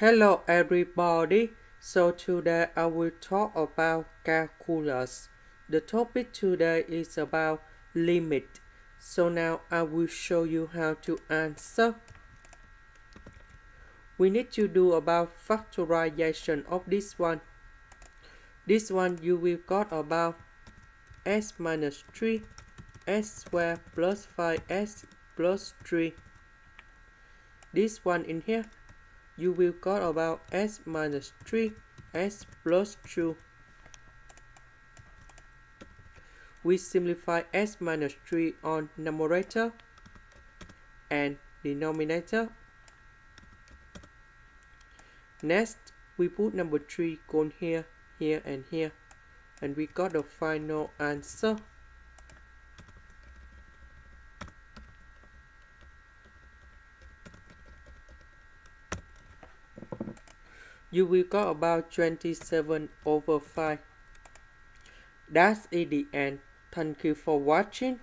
Hello everybody. So today I will talk about calculus. The topic today is about limit. So now I will show you how to answer. We need to do about factorization of this one. This one you will got about s minus 3 s squared plus 5s plus 3. This one in here you will got about s minus 3 s plus 2. We simplify s minus 3 on numerator and denominator. Next, we put number 3 on here, here and here. And we got the final answer. You will got about 27 over 5. That's it the end. Thank you for watching.